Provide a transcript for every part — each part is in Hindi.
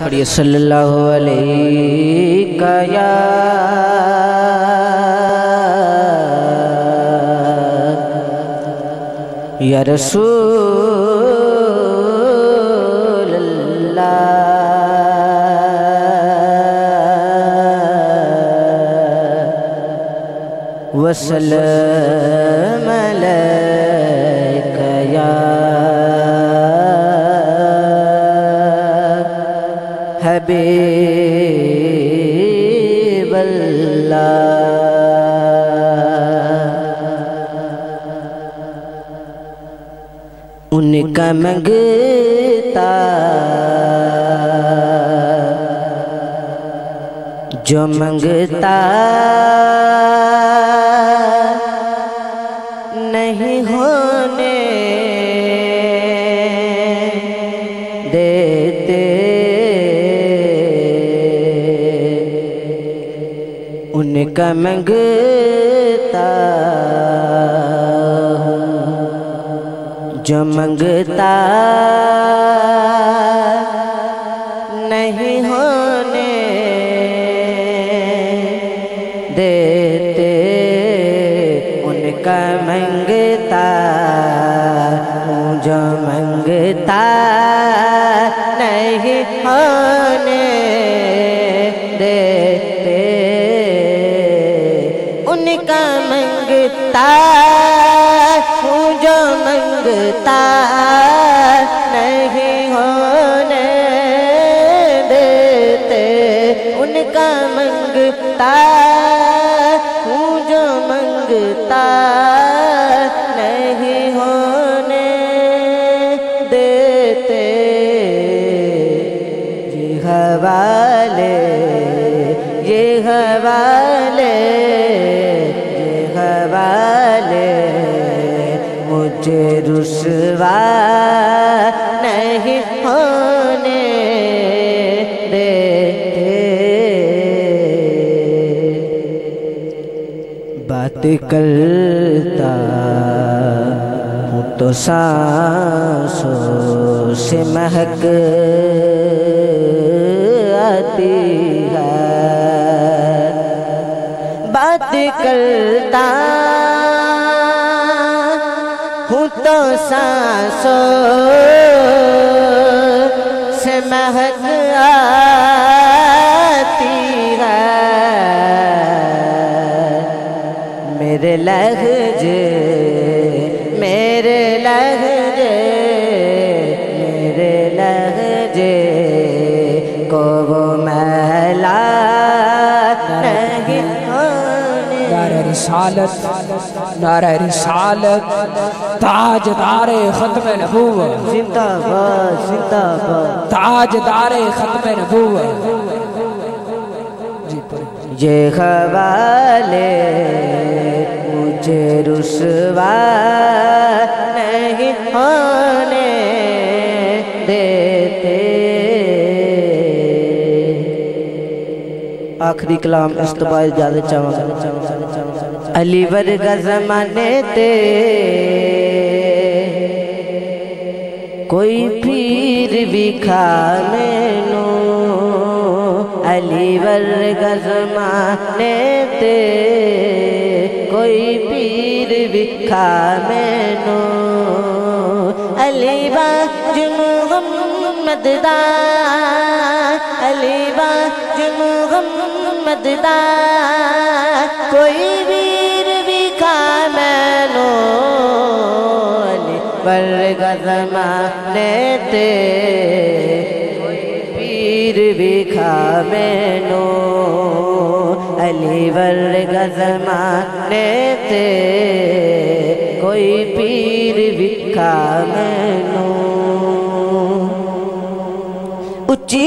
पढ़िए सल्लल्लाहु अलैहि या या वसल्लम। हबीब अल्लाह उनका मंगता जो मंगता उनका मंगता जो मंगता नहीं होने देते उनका मंगता जो ตา नहीं होने देते। बात करता तो सांसों से महक आती है। बात करता सांसों रिसालत नारे रिसालत ताजदार खत्म नबूवत। जिंदाबाद जिंदाबाद। ताजदार खत्म नबूवत। ये हवाले मुझे रुसवा नहीं होने देते। आखिरी कलाम इस तो बाद ज़्यादा चाहूँगा। अलीवर का जमाने ते कोई पीर भी खा मैनू अलीवर का जमाने ते कोई पीर भी खा मैनू अलीवा जुमुहम्मद दा अलीवा जुमुहम्मद दा कोई भी पर गजमा लेते पीर भी खा मैनो। अलीवर गजमा लेते कोई पीर बिखा मैनो। उच्ची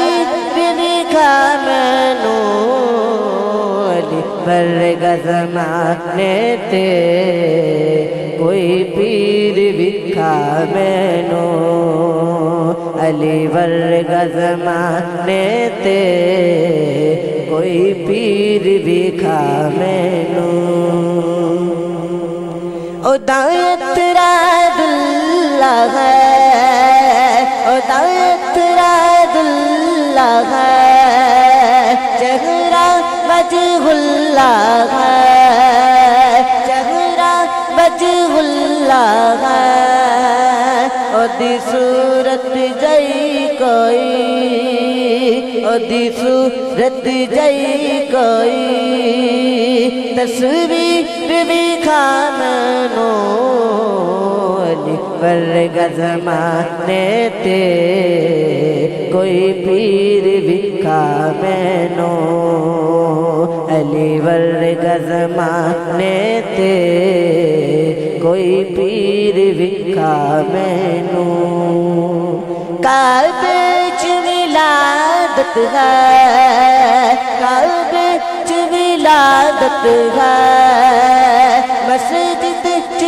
गजमाने ते कोई पीर विखा मैनो। अलीवर गजमाने ते कोई पीर विखा मैनो। उदायत रुल्ला है उदायत रुल्ला है बजहुल्ला है। चेहरा बजहुल्ला है। ओ दी सूरत जई कोई ओ दी सूरत जई कोई। तस्वीर भी खानो पर गजमाने ते कोई पीर विका मैनो। अलीवर गजमाने ते कोई पीर विका मैनो। काबे मिलादत है काबे मिलादत है। मस्जिद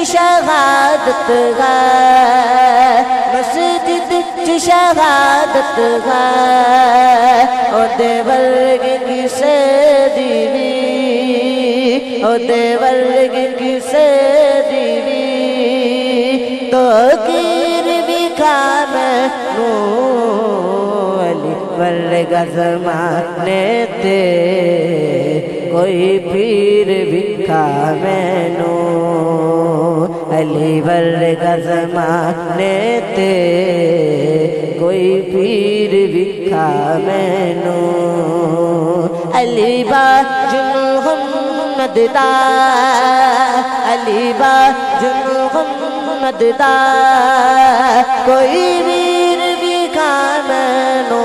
शहादत गा मस्जिद च शहादत गा वर्ग की से दीवी ओदे वर्ग की से दीवी तो वर्ग जमाने ते कोई पीर भिखा मैनो। अली वर्ग जमाने ते कोई पीर भिखा मैनो। अली बाज मोहम्मद दा। अली बाज मोहम्मद दा। कोई वीर भिखा मैनो।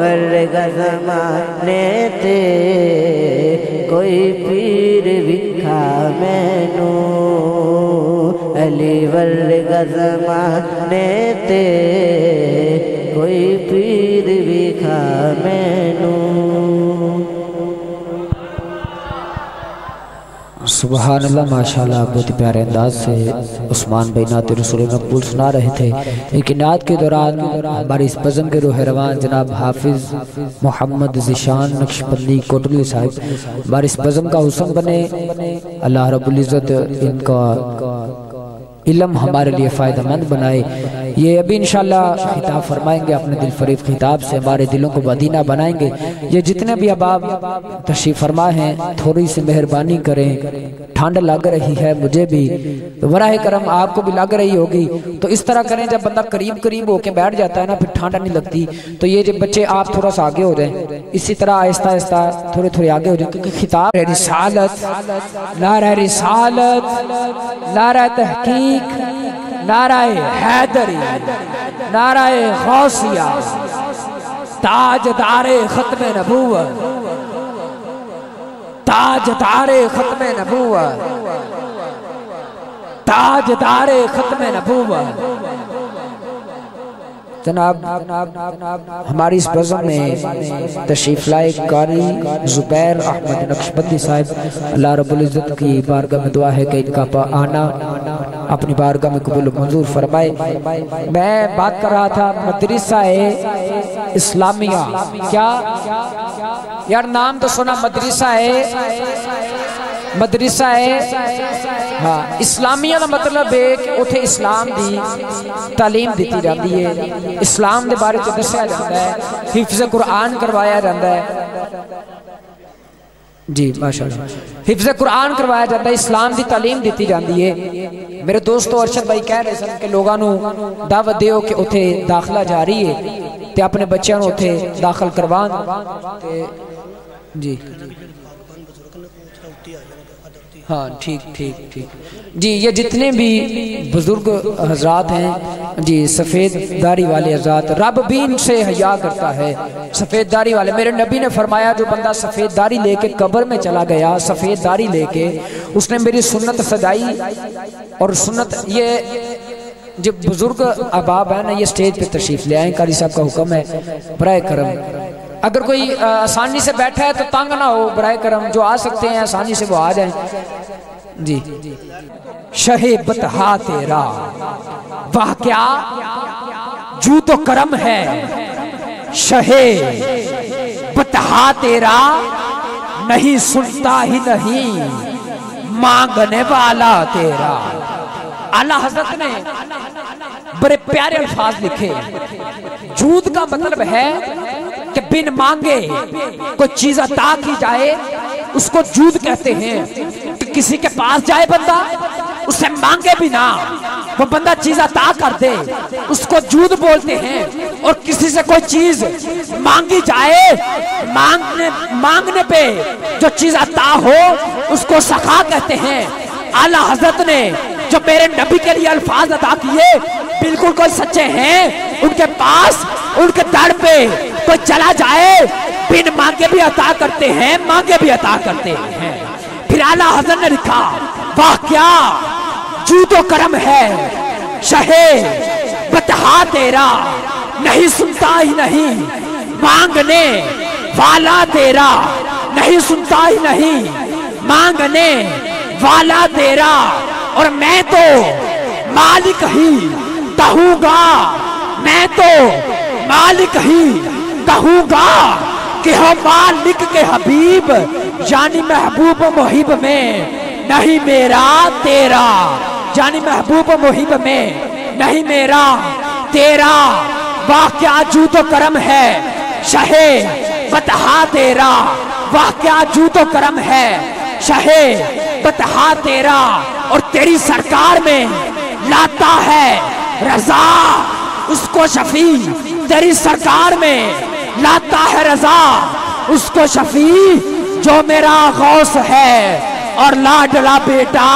वर्ग जमाने ते कोई पीर विखा मैनू। अली वर्ग जमाने ते कोई पीर सुबहान अल्लाह माशाल्लाह, बहुत ही प्यारे अंदाज से उस्मान भाई नात रसूल मकबूल सुना रहे थे। एक नात के दौरान हमारे इस बज़म के रूह रवान जनाब हाफिज़ मोहम्मद जिशान नक्शबंदी कोटली साहब, हमारे इस बज़म का हुसन बने। अल्लाह रब्बुल इज़्ज़त इनका इलम हमारे लिए फ़ायदेमंद बनाए। ये अभी इंशाल्लाह खिताब फरमाएँगे, अपने दिल फरीब खिताब से, हमारे दिलों को मदीना बनाएँगे। ये जितने भी अबाब तशरीफ़ फरमा हैं, थोड़ी सी मेहरबानी करें। ठंड लग रही है मुझे भी। तो वराह करम, आपको भी लग रही होगी। तो इस तरह करें, जब बंदा करीब करीब होके बैठ जाता है ना, फिर ठंड नहीं लगती। तो ये जब बच्चे, आप थोड़ा सा आगे हो जाए। इसी तरह आहिस्ता आहिस्ता थोड़े थोड़े आगे हो जाए, क्योंकि खिताब रिसालत। नारा रिसालत, नारा तहकीक। नाराय हैदरी नाराय गौसिया ताजदारे खत्म नबूवत ताजदारे खत्म नबूवत ताजदारे खत्म नबूवत। जनाब, हमारी इस बज़म में तशरीफ़ लाए कारी ज़ुबैर अहमद नक्शबंदी साहब, अल्लाह रब्बुल इज़्ज़त की बारगाह में दुआ है कि इनका आना, अपनी बारगाह में कबूल मंजूर फरमाए। मैं बात कर रहा था मदरसा इस्लामिया। क्या? यार नाम तो सुना, मदरसा है मदरसा है हाँ इस्लामिया का मतलब है कि उथे इस्लाम की तालीम दी जाती है। इस्लाम के बारे च दसिया जाता है, हिफ्ज कुरान करवाया जाता है। जी माशा हिफ्ज कुरान करवाया जाता है, इस्लाम की तालीम दी जाती है। मेरे दोस्तों अरशद भाई कह रहे सन कि लोगों दावत दो कि उथे दाखिला जारी है तो अपने बच्चों उथे दाखिल करवान। जी। हाँ ठीक ठीक ठीक। जी, ये जितने भी बुज़ुर्ग हजरात हैं, जी, सफ़ेद दाढ़ी वाले हजरात, रब भी इनसे हया करता है। सफ़ेद दाढ़ी वाले, मेरे नबी ने फरमाया, जो बंदा सफ़ेद दाढ़ी लेके कब्र में चला गया, सफ़ेद दाढ़ी लेके, उसने मेरी सुन्नत सजाई, और सुन्नत ये जो बुज़ुर्ग अबाब है ना, ये स्टेज पे तशरीफ़ ले आए, कारी साहब का हुक्म है बर करम। अगर कोई आसानी से बैठा है तो तंग ना हो बर करम, जो आ सकते हैं, आसानी से वो आ जाए। जी। शहे बतहा तेरा वाह, क्या? जू तो करम है। शहे बतहा तेरा नहीं सुनता ही नहीं। मांगने वाला तेरा। आला हज़रत ने बड़े प्यारे अल्फाज लिखे। जूत का मतलब है कि बिन मांगे कोई चीज़ अता की जाए, उसको जूद कहते हैं कि किसी के पास जाए बंदा उससे मांगे भी ना वो बंदा चीज़ अता कर दे, उसको जूद बोलते हैं। और किसी से कोई चीज़ मांगी जाए, मांगने मांगने पे जो चीज़ अता हो, उसको सखा कहते हैं। आला हज़रत ने जो मेरे नबी के लिए अल्फाज अदा किए, बिल्कुल कोई सच्चे हैं, उनके पास उनके दर पे कोई चला जाए, बिन मांगे भी अता करते हैं, मांगे भी अता करते हैं। फिर आला हजर ने लिखा, वाह क्या जू तो करम है, शहे, बतहा तेरा, नहीं सुनता ही नहीं, मांगने वाला तेरा, नहीं सुनता ही नहीं, मांगने वाला तेरा, और मैं तो मालिक ही कहूँगा मैं तो मालिक ही कहूँगा कि हम मालिक के हबीब, यानी महबूब मुहिब में नहीं मेरा, तेरा। यानी महबूब मुहिब में नहीं मेरा, तेरा। वाह क्या जू तो करम है, शहे बतहा तेरा। वाह क्या जू तो करम है, शहे बतहा तेरा। और तेरी सरकार में लाता है रजा, उसको शफी तेरी सरकार में लाता है रजा। उसको शफी, जो मेरा गौस है। और लाडला बेटा,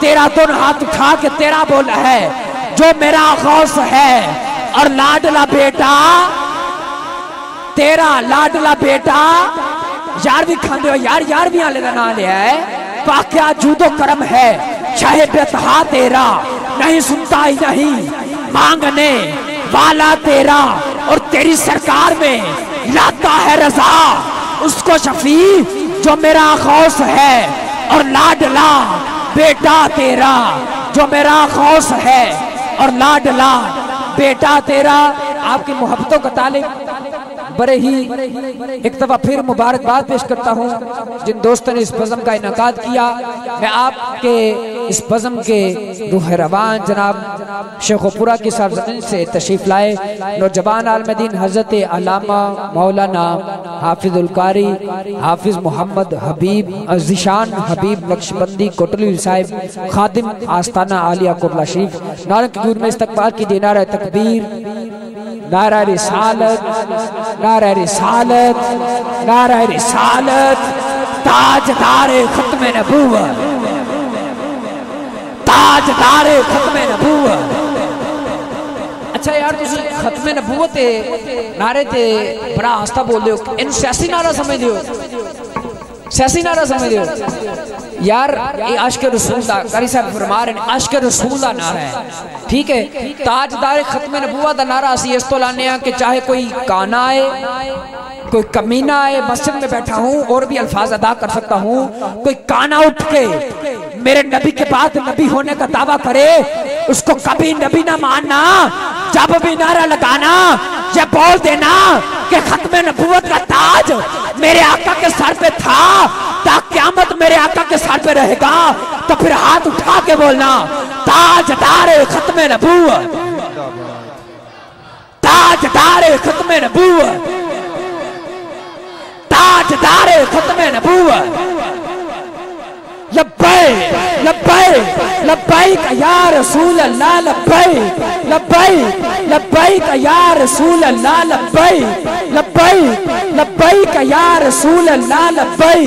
तेरा दोनों हाथ उठा के तेरा बोला है, जो मेरा गौस है। और लाडला बेटा, तेरा लाडला बेटा, यार भी खाते हो, यार यार भी आले नाम लिया है वाक्या जूदो कर्म है, चाहे बेतहा तेरा, नहीं सुनता ही नहीं, मांगने। वाला तेरा और तेरी सरकार में लाता है रजा। उसको शफी, जो मेरा खौस है और लाडला बेटा तेरा, जो मेरा खौस है और लाडला बेटा तेरा। आपकी मोहब्बतों का तालिब बड़े ही एक दफ़ा फिर मुबारकबाद पेश करता हूँ। जिन दोस्तों ने इस बज़म का इनका किया मैं आपके इस बज़म के रूह रवान जनाब शेखपुरा की सरजमीन से तशरीफ़ लाए नौजवान आलमदीन हज़रत अलामा मौलाना हाफिज़ुल्कारी हाफिज़ मोहम्मद हबीब अजीशान हबीब नक्शबंदी कोटली साहिब खादिम आस्ताना आलिया कोटला शरीफ नारंग में इस्तकबाल की दिनार तकबीर नारा रिसालत नारा रिसालत नारा रिसालत ताजदार खत्म नबूवत ताजदार खत्म नबूवत। अच्छा यार तुम खत्म नबूवत नारे ते बड़ा आस्था बोल हो इन सियासी नारा समझ हो? सियासी नारा समझ हो यार ये आशक रसूल का कारी साहब फरमा रहे हैं आशक रसूल का नारा है ठीक है? ताजदार खत्म नबूआ का नारा असं इस तो लाने कि चाहे कोई काना आए, कोई कमीना आए, मस्जिद में बैठा हूँ और भी अल्फाज अदा कर सकता हूँ, कोई काना उठ के मेरे नबी के बाद नबी होने का दावा करे, उसको कभी नबी ना मानना। जब भी नारा लगाना ये बोल देना कि खत्म नबूवत का ताज मेरे आका के सर पे था ता क्यामत मेरे आका के सर पे रहेगा तो फिर हाथ उठा के बोलना ताजदार खत्म नबूवत। ताजदार खत्म नबूवत। ताजदार खत्म नबूवत। लब्बै लब्बै लब्बै या रसूल अल्लाह लब्बै लब्बै लब्बै या रसूल अल्लाह लब्बै लब्बै लब्बै या रसूल अल्लाह लब्बै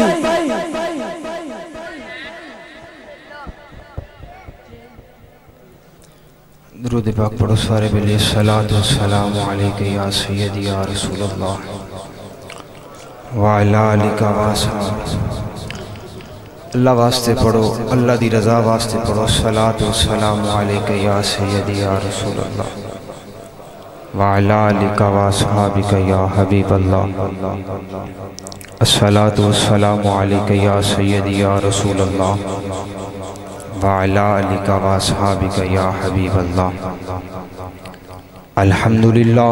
दरूद पाक पढ़ो सारे बिल्ले सलात सलाम या सैयदी या रसूल अल्लाह वाला अलिका अल्लाह वास्ते पढ़ो, अल्लाह दी रज़ा वास्ते पढ़ो। सलात सलाम अलैका या सैयदी या रसूल अल्लाह या रसूल अल्लाह अल्हम्दुलिल्लाह।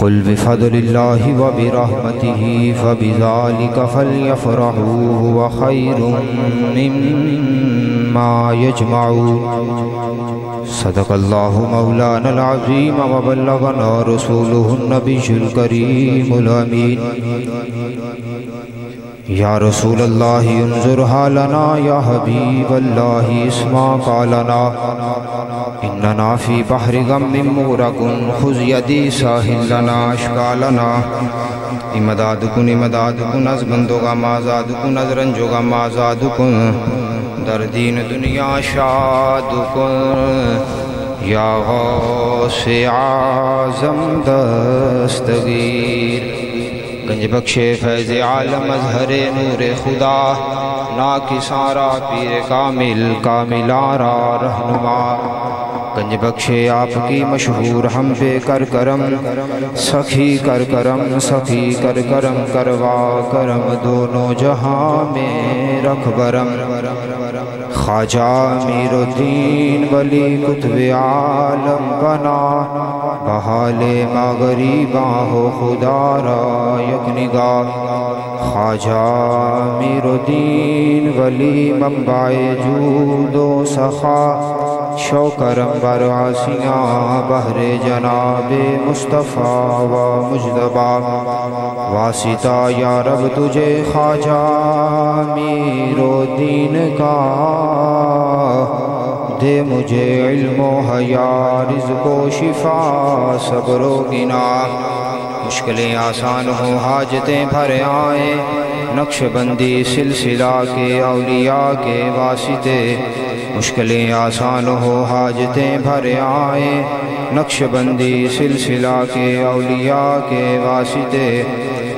कुल बिफ़द्लिल्लाहि व बिरहमतिहि फ़बिज़ालिका फ़ल्यफ़रहू हुव खैरुम मिम्मा यजमऊन सदक़ल्लाहु मौलाना अज़ीम व बल्लगना रसूलुहुन नबियुल करीमुल अमीन या रसूल अल्लाह उनजुर हालना या हबीब अल्लाह इस्मा कालना इन्नना फ़ी बहरि गम मुरकुन खुज़ यदी साहिलना अशकालना इमदादकुन इमदादकुन अज़ बंदोगा माजादकुन अज़ रंजोगा माजादकुन दर दीन दुनिया शादकुन, या गौ गौसे आज़म दस्तगीर। गंज बख्शे फैज़ आलम अजहर नूर खुदा, ना कि सारा पीर कामिल कामिलारा रहनुमा। गंज बख्शे आपकी मशहूर हम पे कर करम, सखी कर करम, सखी कर करम, करवा करम दोनों जहाँ में रख बरम। ख्वाजा मीरुद्दीन वली कुतुब आलम बना। बहाले मगरीबा हो खुदारा यक निगाह ख्वाजा मीरुद्दीन वली मंबाए जूदो सखा। शौकरम बरासियाँ बहरे जनाब मुस्तफ़ा व मुजतबा। वासिता या रब तुझे ख्वाजा मीरुद्दीन का दे मुझे इल्मो हया रिज़्को शिफा सब गिना। मुश्किलें आसान हो, हाजतें भर आए। नक्शबंदी सिलसिला के अलिया के वास्ते मुश्किलें आसान हो, हाजतें भर आए। नक्शबंदी सिलसिला के अलिया के वास्ते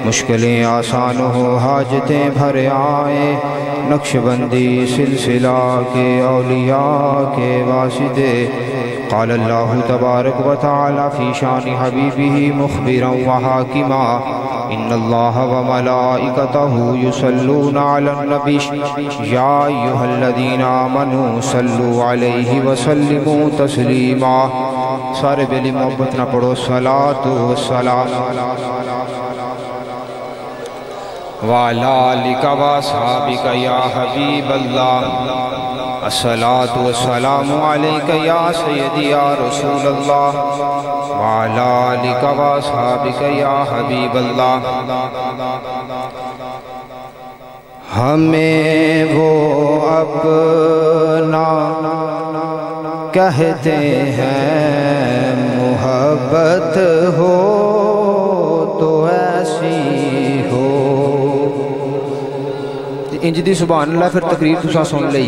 मुश्किलें आसान हो, हाजतें भर आए। नक्शबंदी सिलसिला के अलिया के वास्ते क़ाल अल्लाह तबारक व तआला फ़ी शान हबीबिही मुखबिरा व हाकिमा इन्नल्लाह व मलाइकतहु युसल्लूना अलन नबी या अय्युहल्लज़ीना आमनू सल्लु अलैहि व सल्लिमू तस्लीमा सारे बेली मोहब्बत ना पढ़ो सलातु व सलाम वाला लिका व साबिका या हबीब अल्लाह अस्सलातु वस्सलामु अलैका या सय्यदी या रसूल अल्लाह वाला लिका व साबिका या हबीब अल्लाह हमें वो अपना कहते हैं मोहब्बत इंज दी सुभान अल्लाह फिर तकरीर तुसा सुन ली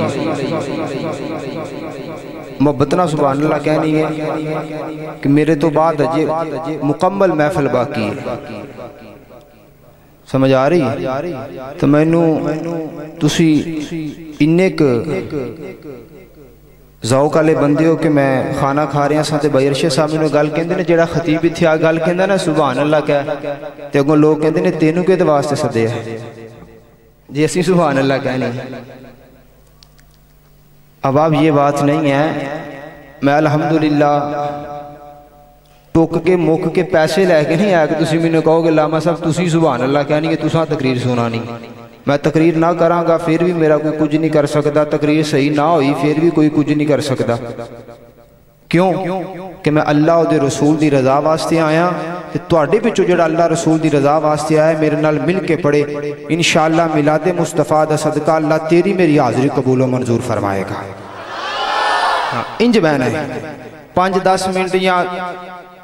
मोहब्बत ना सुभान अल्लाह कहनी है कि मेरे तो बाद अजे मुकम्मल महफिल बाकी है ਸਮਝ ਆ ਰਹੀ ਹੈ ਤਾਂ ਮੈਨੂੰ ਤੁਸੀਂ ਇੰਨੇ ਕ ਜ਼ੌਕ ਵਾਲੇ ਬੰਦੇ ਹੋ ਕਿ ਮੈਂ ਖਾਣਾ ਖਾ ਰਿਹਾ ਸਾਂ ਤੇ ਬਾਈ ਅਰਸ਼ਦ ਸਾਹਿਬ ਮੈਨੂੰ ਗੱਲ ਕਹਿੰਦੇ ਨੇ ਜਿਹੜਾ ਖਤੀਬ ਇੱਥੇ ਆ ਗੱਲ ਕਹਿੰਦਾ ਨਾ ਸੁਭਾਨ ਅੱਲਾਹ ਕਹਿ ਤੇ ਅੱਗੋਂ ਲੋਕ ਕਹਿੰਦੇ ਨੇ ਤੈਨੂੰ ਕਿਹਦੇ ਵਾਸਤੇ ਸੱਦਿਆ जी असि सुबह अल्लाह कहने अब आप ये बात नहीं है, मैं अलहमदुल्ला टुक के, मुख के पैसे लैके नहीं आया कि तुम कहो कि लामा साहब तुम सुबह अल्लाह कहनी है तुसा तकरीर सुनानी मैं तकरीर ना करा फिर भी मेरा कोई कुछ नहीं कर सकता तकरीर सही ना हो फिर भी कोई कुछ नहीं कर सकता ਕਿਉਂ ਕਿ ਮੈਂ ਅੱਲਾਹ ਉਹਦੇ ਰਸੂਲ ਦੀ ਰਜ਼ਾ ਵਾਸਤੇ ਆਇਆ ਤੇ ਤੁਹਾਡੇ ਵਿੱਚੋਂ ਜਿਹੜਾ ਅੱਲਾਹ ਰਸੂਲ ਦੀ ਰਜ਼ਾ ਵਾਸਤੇ ਆਇਆ ਮੇਰੇ ਨਾਲ ਮਿਲ ਕੇ ਪੜੇ ਇਨਸ਼ਾਅੱਲਾ ਮਿਲਾਦੇ ਮੁਸਤਫਾ ਦਾ ਸਦਕਾ ਅੱਲਾਹ ਤੇਰੀ ਮੇਰੀ ਹਾਜ਼ਰੀ ਕਬੂਲ ਮਨਜ਼ੂਰ ਫਰਮਾਏਗਾ ਹਾਂ ਇੰਜ ਬਹਿਣਾ ਹੈ 5-10 ਮਿੰਟ ਜਾਂ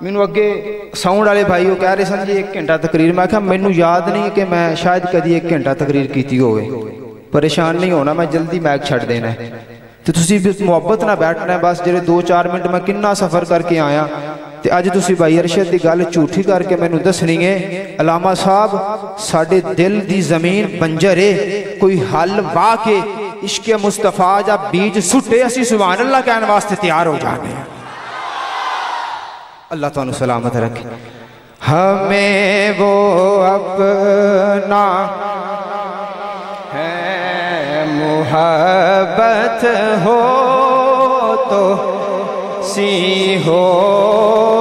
ਮੈਨੂੰ ਅੱਗੇ ਸਾਊਂਡ ਵਾਲੇ ਭਾਈ ਉਹ ਕਹਿ ਰਹੇ ਸਨ ਜੀ 1 ਘੰਟਾ ਤਕਰੀਰ ਮੈਂ ਕਿਹਾ ਮੈਨੂੰ ਯਾਦ ਨਹੀਂ ਕਿ ਮੈਂ ਸ਼ਾਇਦ ਕਦੀ 1 ਘੰਟਾ ਤਕਰੀਰ ਕੀਤੀ ਹੋਵੇ ਪਰੇਸ਼ਾਨ ਨਹੀਂ ਹੋਣਾ ਮੈਂ ਜਲਦੀ ਮੈਕ ਛੱਡ ਦੇਣਾ तो मुहब्बत ना बैठना बस जो दो चार मिनट मैं कि सफ़र करके आया। तो अज तुम भाई अरशद की गल झूठी करके मैं दसनी है, अलामा साहब, साढ़े दिल की ज़मीन बंजर है, कोई हल वाह के इश्क मुस्तफ़ा या बीज सुटे असी सुबान अल्लाह कहन वास्ते तैयार हो जाए अल्लाह तुम सलामत रखे। हमें वो अपना मुहब्बत हो तो सी हो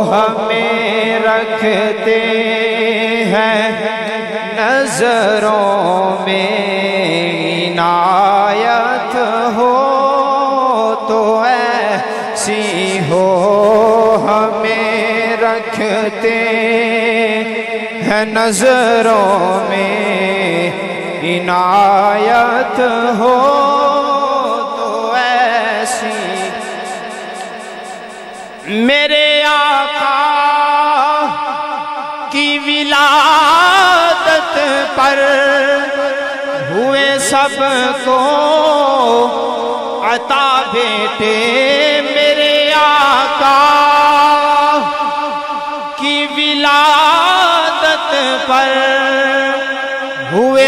हमें रखते हैं नज़रों में इनायत हो तो ऐसी हो हमें रखते हैं नज़रों में इनायत हो तो ऐसी। मेरे आका की विलादत पर हुए सबको अता बेटे मेरे आका की विलादत पर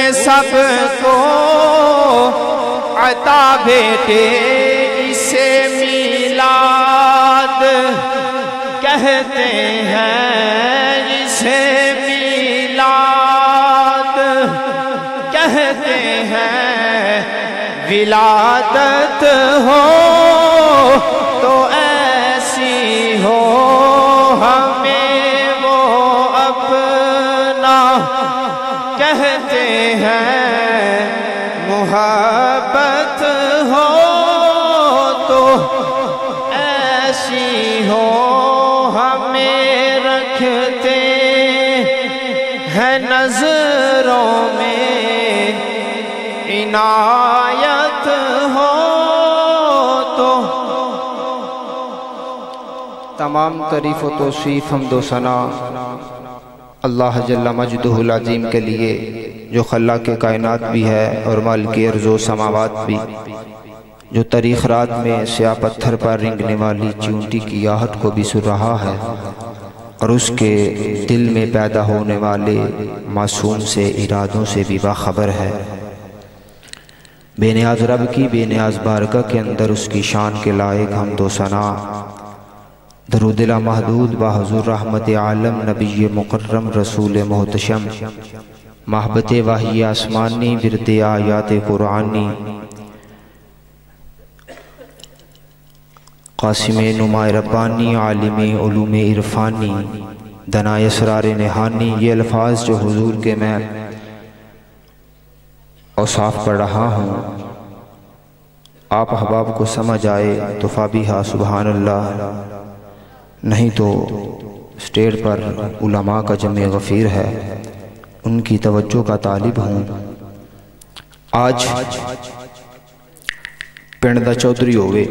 हुए सबको अता बेटे इसे मिलाद। कहते हैं इसे मिलाद। कहते हैं विलादत हो कहते हैं। मुहब्बत हो तो ऐसी हो हमें रखते हैं नज़रों में। इनायत हो तो तमाम तारीफ़ तो तोसीफ़ हम दो सना। अल्लाह जल्ला अजीम के लिए, जो खल्ला के कायनात भी है और माल के अर्ज़ो समावत भी। जो तारीख रात में स्या पत्थर पर रिंगने वाली चूंटी की आहट को भी सुन रहा है, और उसके दिल में पैदा होने वाले मासूम से, इरादों से भी बाखबर है। बेनियाज रब की बेनियाज बारका के अंदर उसकी शान के लायक हम दो सना दरुदिला महदूद बहजूर रहमत आलम नबी मुकर्रम रसूल मोहतशम। महबत वाही आसमानी बिरद आयात कुरानी। कासिम नुमा रब्बानी आलिम उलूम इरफानी। दना यसरार नहानी, ये अल्फाज जो हजूर के मैं औसाफ पढ़ रहा हूँ। आप अहबाब को समझ आए तो फ़ाबिहा हा अल्लाह। नहीं तो स्टेज पर उलमा का जम गफ़ीर है उनकी तवज्जो का तालिब हूँ आज पिंड का चौधरी होवे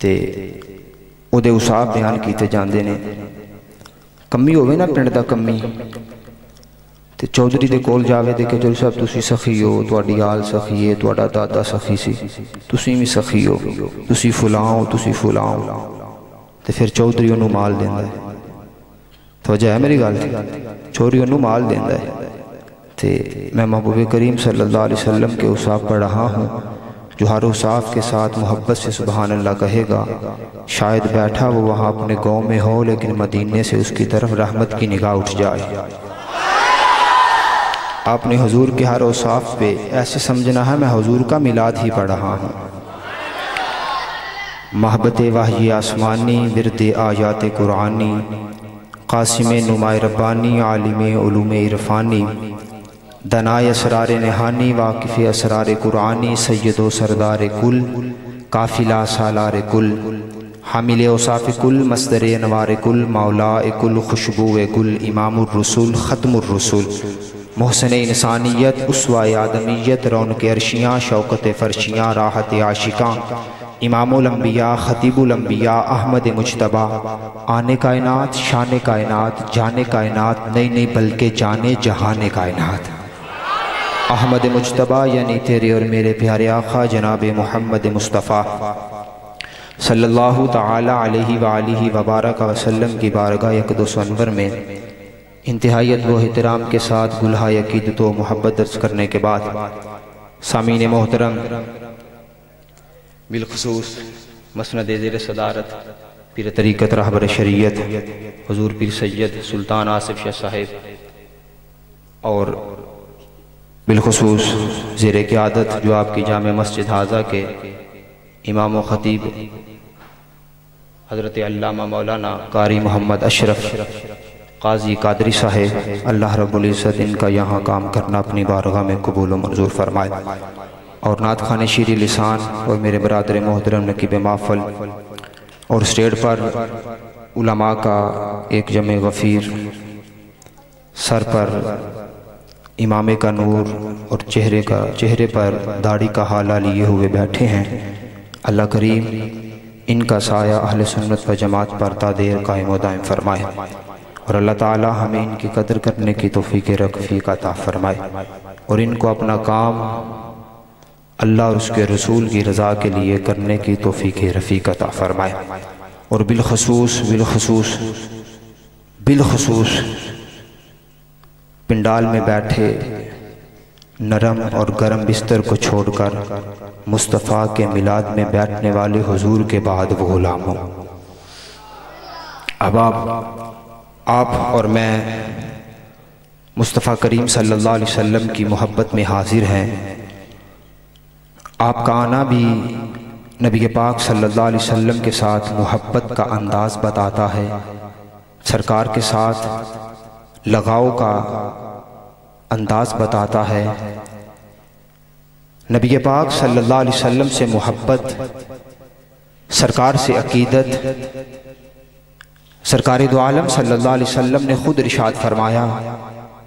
ਤੇ ਉਹਦੇ ਉਸਾਬ ਬਿਆਨ ਕੀਤੇ ਜਾਂਦੇ ਨੇ ਕੰਮੀ ਹੋਵੇ ਨਾ ਪਿੰਡ ਦਾ ਕੰਮੀ ਤੇ ਚੌਧਰੀ ਦੇ ਕੋਲ ਜਾਵੇ ਤੇ ਕਿ ਚੌਧਰੀ ਸਾਹਿਬ ਤੁਸੀਂ ਸਖੀ ਹੋ ਤੁਹਾਡੀ ਹਾਲ ਸਖੀ ਹੈ ਤੁਹਾਡਾ ਦਾਦਾ ਸਖੀ ਸੀ ਤੁਸੀਂ ਵੀ ਸਖੀ ਹੋ ਤੁਸੀਂ ਫੁਲਾਓ ਤੁਸੀਂ ਫੁਲਾਓ ਤੇ ਫਿਰ ਚੌਧਰੀ ਉਹਨੂੰ ਮਾਲ ਦਿੰਦਾ तो है मेरी गल चोरी ਉਹਨੂੰ माल देंदा है तो मैं महबूब करीम सल्लल्लाहु अलैहि वसल्लम के उसाफ पढ़ रहा हूँ जो हर उसाफ के साथ मोहब्बत से सुबहान अल्लाह कहेगा शायद बैठा वो वहाँ अपने गांव में हो लेकिन मदीने से उसकी तरफ रहमत की निगाह उठ जाए आपने हजूर के हर उसाफ पे ऐसे समझना है मैं हजूर का मिलाद ही पढ़ रहा हूँ महबत वाही आसमानी विरद आयात कुरानी, कासिम नुमाय रब्बानी, आलिम उलूम इरफानी दनाय असरार नहानी, वाकिफ़ असरार कुरानी सैद व सरदार कुल, काफिला सालार कुल, हामिल उसाफ़ कुल, मसदर नवार कुल मौला कुल खुशबू कुल इमामरसूल ख़त्मरसूल मोहसन इंसानियत उसवा आदमियत रौन के अरशियाँ, शौकत फ़र्शियाँ, राहत आशिका इमामबिया ख़तीबुलम्बिया अहमद मुशतबा आने कायनात, शान कायनात, जाने कायनात नहीं नहीं बल्कि जाने, जहान कायनात। अहमद मुशतबा यानी तेरे और मेरे प्यारे आखा जनाब मोहम्मद मुस्तफ़ा, सल्लल्लाहु वबारक वसल्लम की बारगाह यकदस में इंतहाई व एहतराम के साथ गुल्हा यकीद तो मोहब्बत दर्ज करने के बाद, सामीन मोहतरम बिलखसूस, मसनद ज़ेर सदारत, पिर तरीक़त रहबर शरीयत, हजूर पीर सैद सुल्तान आसिफ शाह साहेब। और बिलखसूस, ज़ेर की आदत जो आपकी जाम मस्जिद हाजा के इमाम ख़तीब, हज़रत अल्लामा मौलाना कारी मोहम्मद अशरफ, काजी कादरी साहेब, अल्लाह रब्बुल इनका यहाँ काम करना अपनी बारगाह में कबूल मंजूर फरमाए। और नात खान शीरी लिसान और मेरे बरदर मोहतरम नकीब माफल और स्टेट पर उलमा का एक जम गफ़ीर, सर पर इमाम का नूर और चेहरे का, चेहरे पर दाढ़ी का हाला लिए हुए बैठे हैं। अल्लाह करीम इनका साया अहल सुन्नत व जमात पर तादेर कायम दायम फरमाए और अल्लाह ताला हमें इनकी कदर करने की तोफ़ी के रकफ़ी का ता फरमाए और इनको अपना काम अल्लाह उसके रसूल की रज़ा के लिए करने की तोफ़ी रफ़ी का ता फरमाए। और बिलखसूस बिलखसूस बिलखसूस, पिंडाल में बैठे नरम और गर्म बिस्तर को छोड़कर मुस्तफ़ा के मिलाद में बैठने वाले हुजूर के बाद वो गुलाम हूँ। अब आप आप और मैं मुस्तफ़ा करीम सल्लल्लाहु अलैहि वसल्लम की मोहब्बत में हाजिर हैं। आपका आना भी नबी के पाक सल्लल्लाहु अलैहि वसल्लम के साथ मोहब्बत का अंदाज़ बताता है। सरकार के साथ लगाव का अंदाज बताता है। नबी के पाक सल्लल्लाहु अलैहि वसल्लम से मोहब्बत, सरकार से अकीदत, सरकार दो आलम सल्लल्लाहु अलैहि वसल्लम ने खुद इरशाद फरमाया।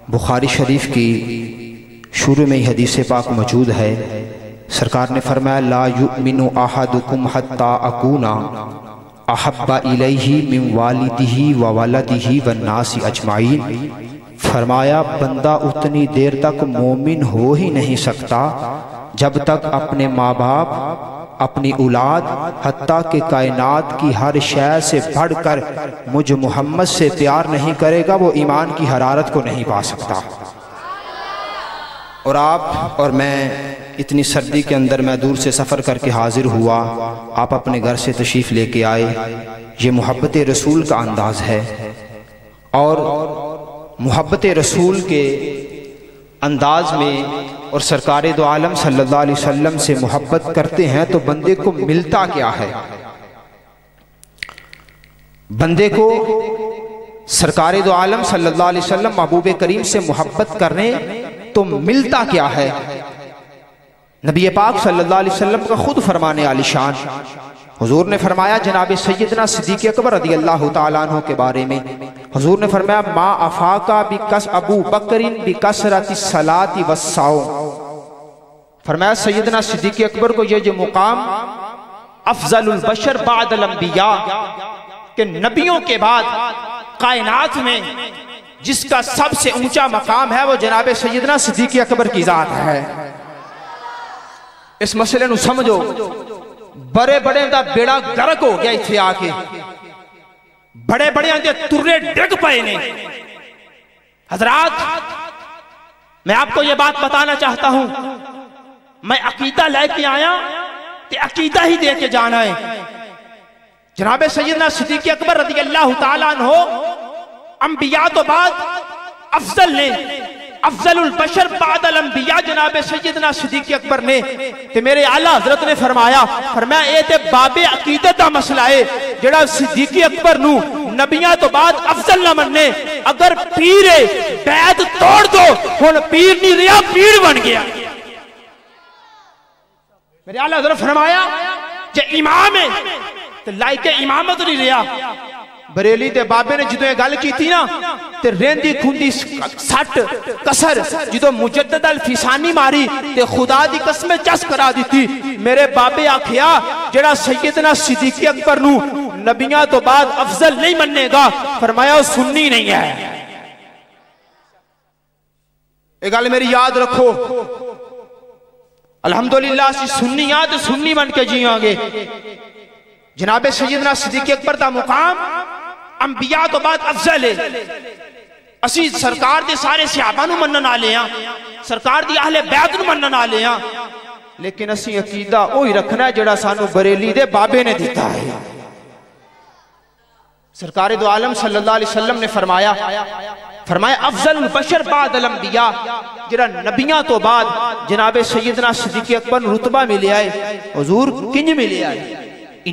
बुखारी शरीफ की शुरू में ही हदीस पाक मौजूद है। सरकार ने फरमाया, ला युमिनु अहदुकुम हत्ता अकूना। अहब्बा इलैहि मिन वालिदिही व वलदिही व नासी अजमाइन फरमाया, बंदा उतनी देर तक मोमिन हो ही नहीं सकता, जब तक अपने माँ बाप अपनी औलाद, हत्ता के कायनात की हर शय से बढ़कर मुझ मोहम्मद से प्यार नहीं करेगा, वो ईमान की हरारत को नहीं पा सकता। और आप और मैं इतनी सर्दी के अंदर मैं दूर से सफ़र करके हाजिर हुआ। आप अपने घर से तशरीफ़ लेके आए। ये मोहब्बत रसूल का अंदाज़ है। और मोहब्बत रसूल के अंदाज में और सरकार दो आलम सल्लल्लाहु अलैहि वसल्लम से मोहब्बत करते हैं तो बंदे को मिलता क्या है? बंदे को सरकार दो आलम सल्लल्लाहु अलैहि वसल्लम महबूब करीम से मोहब्बत करने तो मिलता क्या है? नबी पाक सल्लल्लाहु अलैहि वसल्लम का खुद फरमाने आलिशान हुजूर ने फरमाया, जनाब सैदना सिद्दीक अकबर रदी अल्लाह तु के बारे में। हुजूर ने फरमाया, मा अफाका बिकस अबू बकरिन बिकसरत सलाती वसाओ फरमाया सैदना सिद्दीक अकबर को यह जो मुकाम अफजल बशर बादल अंबिया, के नबियों के बाद कायनात में, जिसका सबसे ऊँचा मकाम है, वो जनाब सैदना सिद्दीक अकबर की जात है। इस मसले ਨੂੰ समझो। बड़े बड़े का बेड़ा गर्क हो गया इतने आके। बड़े बड़े तुर्रे डिग पे ने। हजरात, मैं आपको यह बात बताना चाहता हूँ। मैं अकीदा लेके आया ते अकीदा ही दे के जाना है। जनाब सैदना सिद्दीक अकबर रदी अल्लाह तआला हो अंबिया तो बाद अफजल ने अफजल बशर बादल अंबिया जनाब अकबर ने, ते मेरे आला हज़रत ने फरमाया फरमाया ते बाबे अकीदत मसला है अकबर नु तो बाद अफजल ना मनने। अगर पीर है बैत तोड़ दो, हुन पीर नहीं पीर बन गया। मेरे आला हज़रत फरमाया, जे इमाम है इमामत नहीं रहा बरेली दे बाबे ने जो गल की ना, ते रेंदी खुंदी सट, कसर जो मुजद्दद अल फिसानी मारी, ते खुदा दी कसम चस करा दी मेरे बाबे आखिया, जेड़ा सैयदना सिद्दीक अकबर नबियाँ तो बाद अफजल नहीं मनेगा फरमाया सुन्नी नहीं है। ये गल मेरी याद रखो। अल्हम्दुलिल्लाह सुन्नी तो सुन्नी बन के जियांगे जनाब सैदना सिद्दीक अकबर का मुकाम अंबिया तो बाद अफजल है। असी सरकार के सारे सियाबा मनन आए हाँ सरकार की आहले बैत मनन आए हाँ लेकिन असी अकीदा उ रखना जो सू बरेली के बाबे ने दिता है। सरकार दो आलम सल्लाम ने फरमाया फरमाया, अफजल बशर बाद अलम्बिया जरा नबिया तो बाद जनाबे सैदना सिद्दीक अकबर रुतबा मिले आए हजूर किंज मिले आए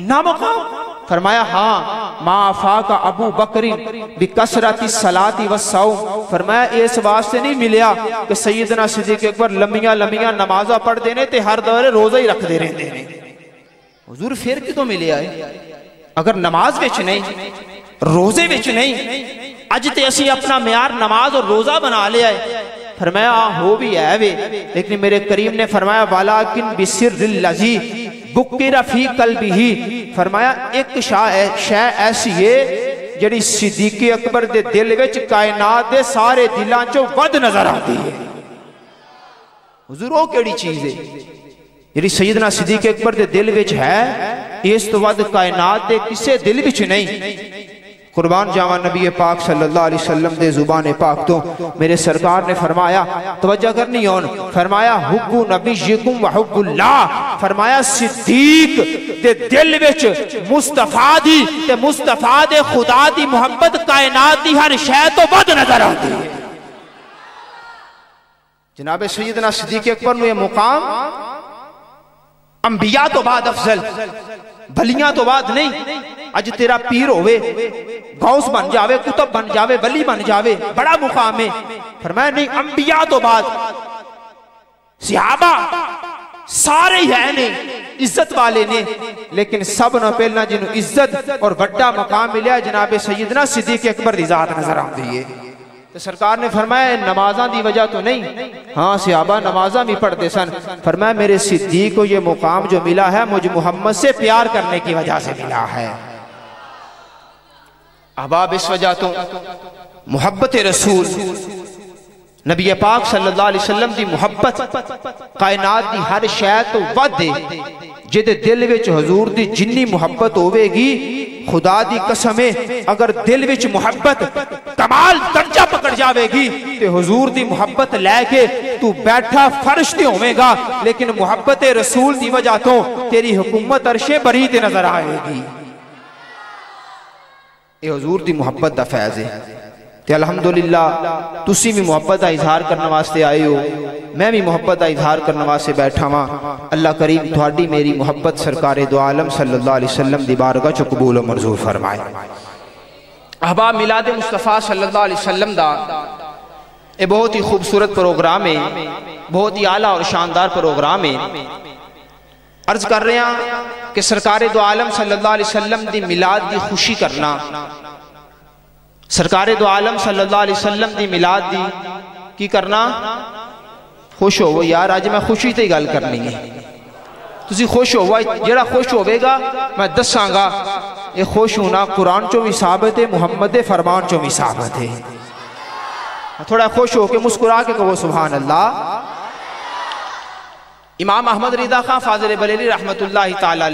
मकाम फरमाया हाँ माफा का अबू बकरी बिकसरती सलाती व सौ फरमाया, इस वास्ते नहीं मिलया कि सैयदना सिद्दीक अकबर लंबिया लंबिया नमाजा पढ़ देने ते हर दौरे रोजा ही रखते रहते हैं। हुजूर, फिर कितों मिले आए? अगर नमाज़ विच नहीं, रोज़े विच नहीं अज ते असी अपना म्यार नमाज़ और रोजा बना लिया है फरमाया, हो भी है वे। लेकिन मेरे करीम ने फरमाया वाला किन बिसिर लजी कल भी ही। फरमाया, एक शह ऐसी है जी सिद्दीकी अकबर के दिल में कायनात के सारे दिलों चो वध नज़र आती है। हजूर वो कि चीज़ है? जी सईदना सिद्दीक अकबर के दिल में है, इस तो वध कायनात के किसी दिल में नहीं। कुर्बान जावा नबी पाक सल्लल्लाहु अलैहि वसल्लम दे ज़ुबान पाक तो मेरे सरकार ने फरमाया, तवज्जो करनी होन फरमाया, हुब्बु नबीयिकुम व हुब्बुल्लाह। फरमाया, सिद्दीक दे दिल विच मुस्तफ़ा दी ते मुस्तफ़ा दे खुदा दी मोहब्बत कायनात दी हर शय तो वध नज़र आती है जनाब सैयदना सिद्दीक अकबर नु मुकाम अंबिया तो बाद अफजल, बलियाँ तो बाद नहीं। अज तेरा पीर होवे, गौस बन जावे, कुतब बन जावे, वली बन जावे, बड़ा मुकाम है। फरमाया, नहीं, अंबिया तो बाद। सिहाबा, सारे ही ने इज़्ज़त वाले ने, लेकिन सब न पहला जिन्हों इज़्ज़त और बड़ा मकाम मिले जनाबे सैयदना सिद्दीक अकबर की जात नज़र आती है। तो सरकार ने फरमाया, नमाजा की वजह तो नहीं। हाँ सियाबा नमाजा भी पढ़ते सन। फरमाया, मेरे सिद्दीक को ये मुकाम जो मिला है, मुझे मोहम्मद से प्यार करने की वजह से मिला है। अहबाब इस वजह तो मोहब्बत रसूल, नबी पाक सल्लल्लाहु अलैहि वसल्लम की मुहब्बत, कायनात की हर शय तो वध जिदे दिल विच हजूर की जिन्नी मुहब्बत होगी खुदा की कसम अगर दिल विच मुहब्बत कमाल दर्जा पकड़ जाएगी तो हजूर की मुहब्बत लैके तू बैठा फर्श ते होवेगा, लेकिन मुहब्बत रसूल की वजह तो तेरी हुकूमत अरशे बरी नज़र आएगी। हजूर की मुहब्बत का फैज है। तो अलहमदुल्ला तुम भी मुहब्बत का इजहार करने वास्ते आए हो। मैं भी मुहब्बत का इजहार करने वास्ते बैठा वहाँ अल्लाह करीम थोड़ी मेरी मुहब्बत सरकार दो आलम वसल्लम दी बारगाह चो कबूल मंजूर फरमाए। अहबाब मिलाद मुस्तफ़ा सल्लल्लाहु अलैहि वसल्लम दा ये बहुत ही खूबसूरत प्रोग्राम है। बहुत ही आला और शानदार प्रोग्राम है। अर्ज़ कर रहे कि सरकार दो आलम सल्लल्लाहु अलैहि वसल्लम दी मिलाद की खुशी करना। सरकार दो आलम सल्लल्लाहु अलैहि वसल्लम दी मिलाद दी की करना? खुश होवो यार अज मैं खुशी से ही गल करनी है। तुम खुश होवो जेड़ा खुश होवेगा, मैं दसागा ये खुश होना कुरान चो भी साबित है, मुहम्मद के फरमान चो भी साबित है। थोड़ा खुश होके मुस्कुरा के कहो सुबहान अल्लाह इमाम अहमद रिदा खां फाजिल बरेली रहमतुल्लाह ताला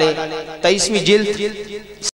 तेईसवीं जिल्द।